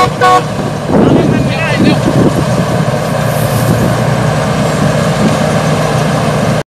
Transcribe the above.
Música